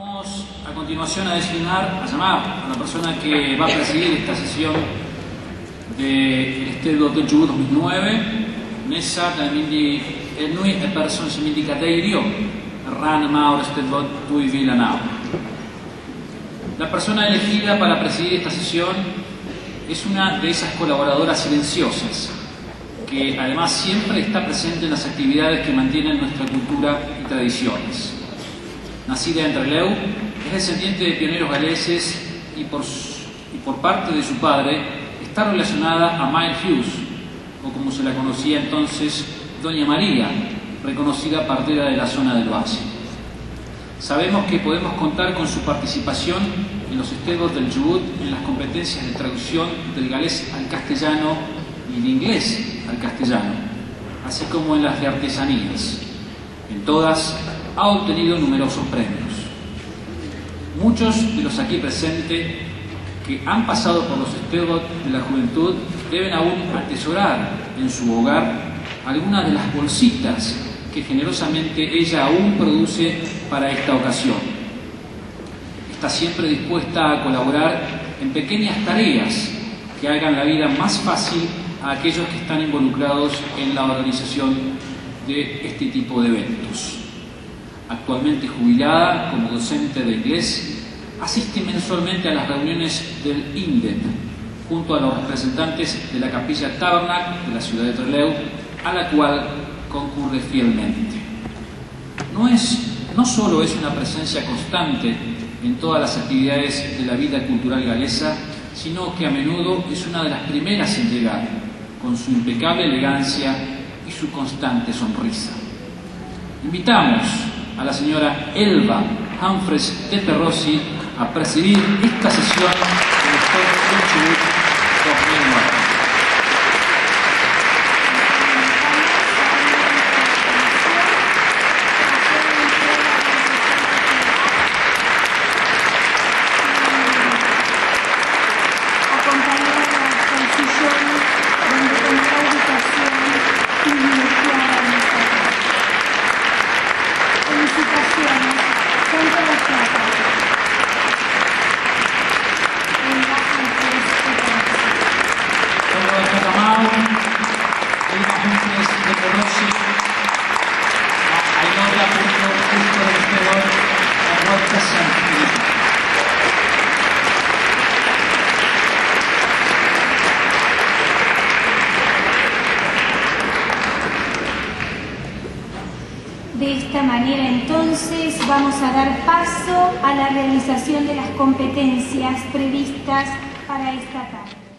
Vamos a continuación a designar, a llamar a la persona que va a presidir esta sesión del Estado del Giù 2009, messa da quindi e noi e persone si indica Deirio, Ran Mauro Estado 2009. La persona elegida para presidir esta sesión es una de esas colaboradoras silenciosas que además siempre está presente en las actividades que mantienen nuestra cultura y tradiciones. Nacida en Trelew, es descendiente de pioneros galeses y por, y por parte de su padre está relacionada a Miles Hughes, o como se la conocía entonces, Doña María, reconocida partera de la zona del Oasis. Sabemos que podemos contar con su participación en los esteros del Chubut en las competencias de traducción del galés al castellano y de inglés al castellano, así como en las de artesanías. En todas ha obtenido numerosos premios. Muchos de los aquí presentes que han pasado por los esteros de la juventud deben aún atesorar en su hogar algunas de las bolsitas que generosamente ella aún produce para esta ocasión. Está siempre dispuesta a colaborar en pequeñas tareas que hagan la vida más fácil a aquellos que están involucrados en la organización de este tipo de eventos. Actualmente jubilada como docente de inglés, asiste mensualmente a las reuniones del INDEP junto a los representantes de la capilla Tabernac de la ciudad de Trelew, a la cual concurre fielmente. No, es, no solo es una presencia constante en todas las actividades de la vida cultural galesa, sino que a menudo es una de las primeras en llegar, con su impecable elegancia y su constante sonrisa. Invitamos a la señora Elba Humphreys de Perrossi a presidir esta sesión del Estado de Chubut 2009. De esta manera entonces vamos a dar paso a la realización de las competencias previstas para esta tarde.